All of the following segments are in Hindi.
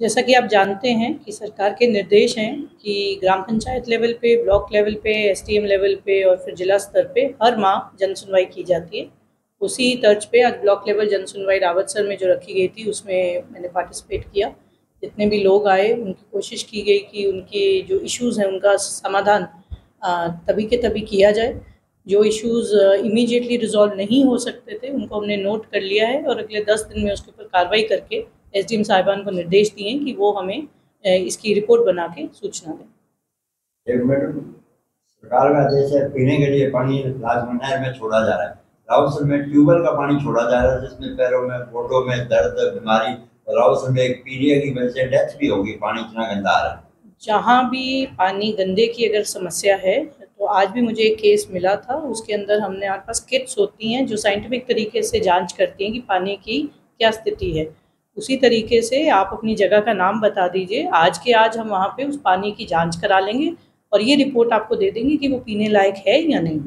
जैसा कि आप जानते हैं कि सरकार के निर्देश हैं कि ग्राम पंचायत लेवल पे, ब्लॉक लेवल पे एसटीएम लेवल पे और फिर जिला स्तर पे हर माह जन सुनवाई की जाती है। उसी तर्ज पे आज ब्लॉक लेवल जन सुनवाई रावतसर में जो रखी गई थी, उसमें मैंने पार्टिसिपेट किया। जितने भी लोग आए, उनकी कोशिश की गई कि उनके जो इश्यूज़ हैं, उनका समाधान तभी के तभी किया जाए। जो इश्यूज़ इमीडिएटली रिजॉल्व नहीं हो सकते थे, उनको हमने नोट कर लिया है और अगले दस दिन में उसके ऊपर कार्रवाई करके एस डी साहिबान को निर्देश दिए कि वो हमें इसकी रिपोर्ट बना के सूचना दें। सरकार का आदेश है पीने के लिए पानी नहर में छोड़ा जा रहा है। में ट्यूबवेल का पानी छोड़ा जा रहा है जिसमें पैरों में फ़ोटो में दर्द बीमारी और में एक पीलिया की वजह से डेथ भी होगी पानी इतना गंदा आ रहा है। जहाँ भी पानी गंदे की अगर समस्या है तो आज भी मुझे एक केस मिला था उसके अंदर हमने हमारे पास किट्स होती हैं जो साइंटिफिक तरीके से जाँच करती हैं कि पानी की क्या स्थिति है। उसी तरीके से आप अपनी जगह का नाम बता दीजिए। आज के आज हम वहाँ पे उस पानी की जाँच करा लेंगे और ये रिपोर्ट आपको दे देंगे कि वो पीने लायक है या नहीं।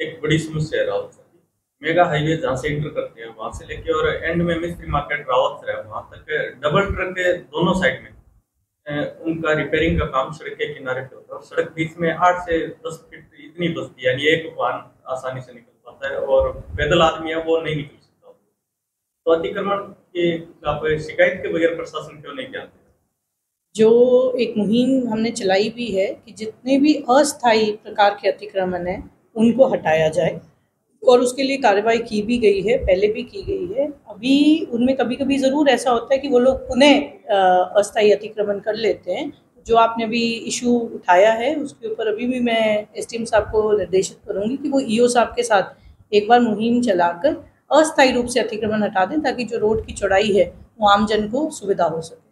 एक बड़ी समस्या है रावत मेगा हाईवे जहाँ से एंटर करते हैं, वहाँ से लेके और एंड में मिस्त्री मार्केट रावत है, वहाँ तक डबल ट्रक के दोनों साइड में उनका रिपेयरिंग का काम सड़क के किनारे पे होता है सड़क बीच में आठ से दस फीट इतनी बसती यानी एक वाहन आसानी से निकल पाता है और पैदल आदमी है, वो नहीं निकल सकता। तो अतिक्रमण कि शिकायत के बगैर प्रशासन क्यों नहीं जानते? जो एक मुहिम हमने चलाई भी है कि जितने भी अस्थायी प्रकार के अतिक्रमण हैं, उनको हटाया जाए। और उसके लिए कार्रवाई की भी गई है, पहले भी की गई है। अभी उनमें कभी कभी ज़रूर ऐसा होता है कि वो लोग पुनः अस्थायी अतिक्रमण कर लेते हैं। जो आपने अभी इशू उठाया है, उसके ऊपर अभी भी मैं एसडीएम साहब को निर्देशित करूँगी कि वो ईओ साहब के साथ एक बार मुहिम चलाकर अस्थायी रूप से अतिक्रमण हटा दें ताकि जो रोड की चौड़ाई है वो आमजन को सुविधा हो सके।